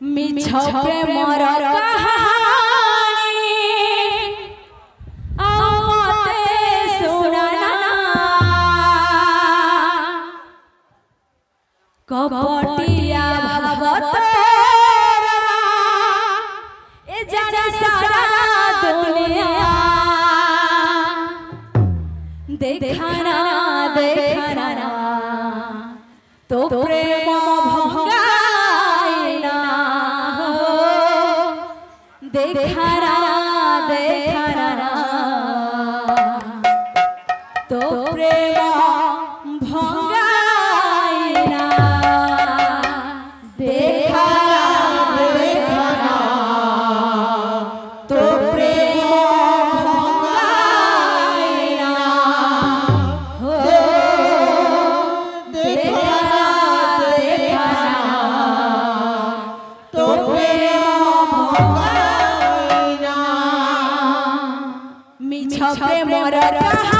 মিছ প্রেমর কাহানি। আও শুনানা কপটিয়া ভাবত এ জানে সারা দুনিয়া। দেখানা দেখানা। তো প্রেম ভঙ্গাইনা মিছ প্রেমর কাহা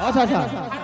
好铲铲